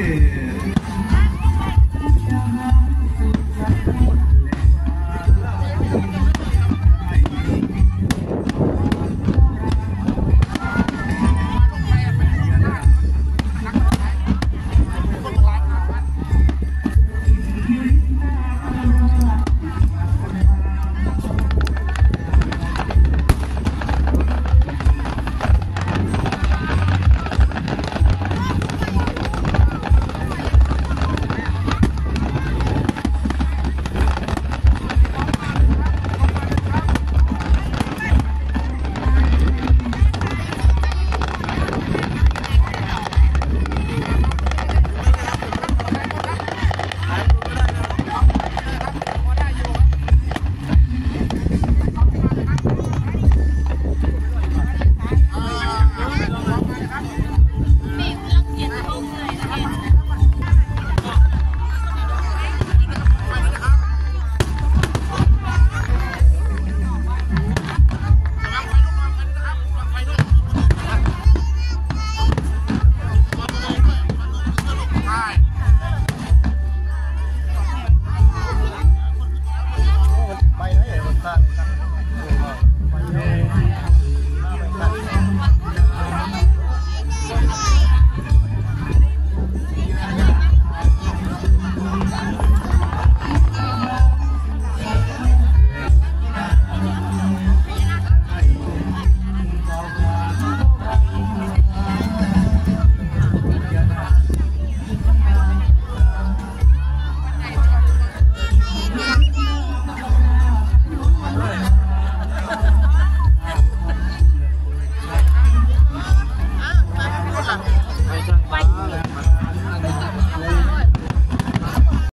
Yeah.